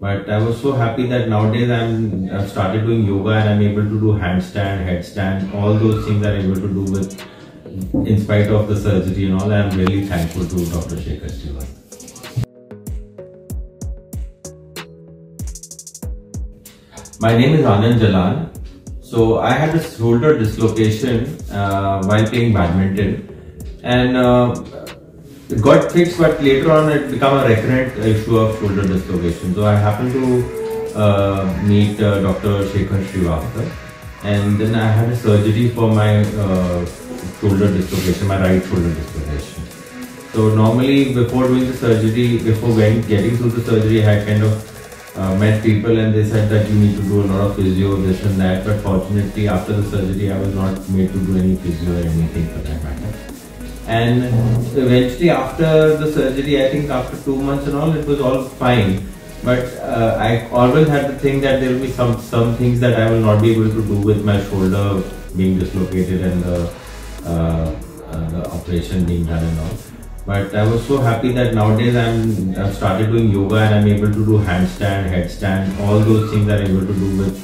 But I was so happy that nowadays I'm I've started doing yoga and I'm able to do handstand, headstand, all those things I'm able to do with in spite of the surgery and all. I'm really thankful to Dr. Shekhar Srivastava. My name is Anand Jalan. So I had a shoulder dislocation uh, while playing badminton, and uh, it got fixed, but later on it became a recurrent issue of shoulder dislocation. So I happened to uh, meet uh, Dr. Shekhar Srivastava, and then I had a surgery for my uh, shoulder dislocation, my right shoulder dislocation. So normally before doing the surgery, before going, getting through the surgery, I kind of uh, met people and they said that you need to do a lot of physio, this and that. But fortunately, after the surgery, I was not made to do any physio or anything for that matter. And eventually, after the surgery, I think after two months and all, it was all fine. But uh, I always had the thing that there will be some some things that I will not be able to do with my shoulder being dislocated and the uh, uh, the operation being done and all. But I was so happy that nowadays I'm I've started doing yoga and I'm able to do handstand, headstand, all those things that I'm able to do with